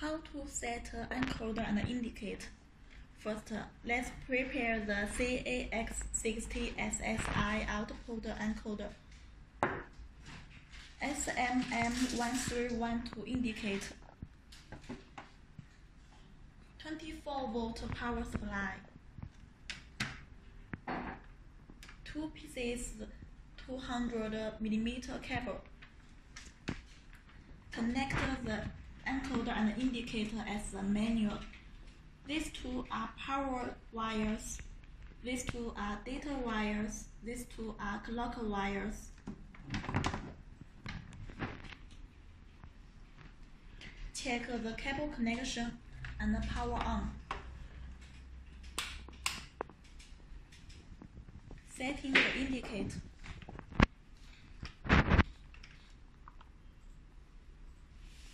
How to set encoder and indicate. First, let's prepare the CAX60SSI output encoder. SMM1312 indicate 24 volt power supply. Two pieces 200 millimeter cable. Connect the encoder and indicator as a manual. These two are power wires. These two are data wires. These two are clock wires. Check the cable connection and power on. Setting the indicator.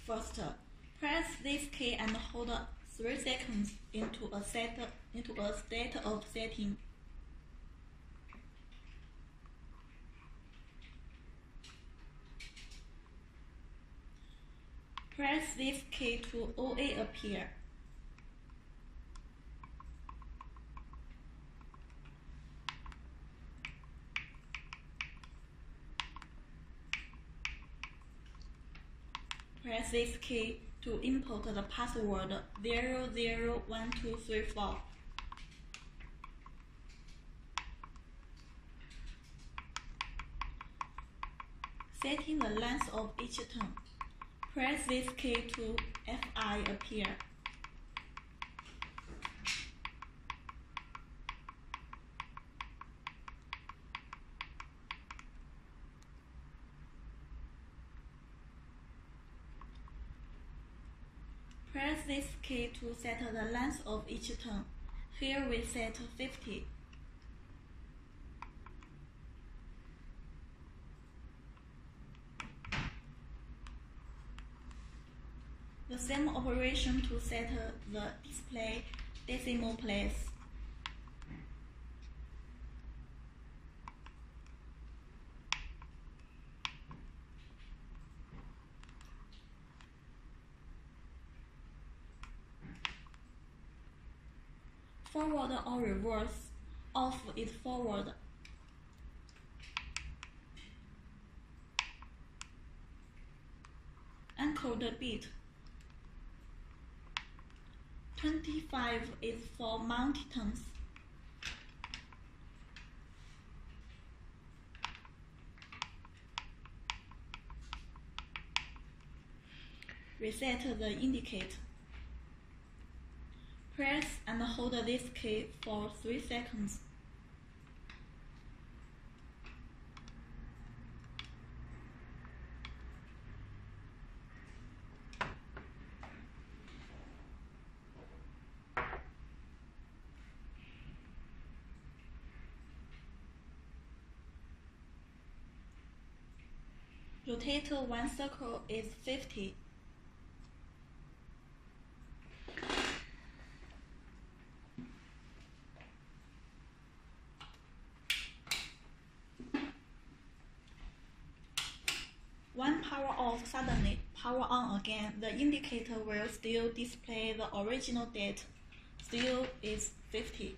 First, press this key and hold 3 seconds into a set into a state of setting. Press this key to OA appear. Press this key to input the password 001234. Setting the length of each turn. Press this key to FI appear. Press this key to set the length of each turn. Here we set 50. The same operation to set the display decimal place. Forward or reverse, off is forward. Encode bit. 25 is for multi-turns. Reset the indicator. Press and hold this key for 3 seconds. Rotate one circle is 50. When power off suddenly, power on again, the indicator will still display the original date, still is 50.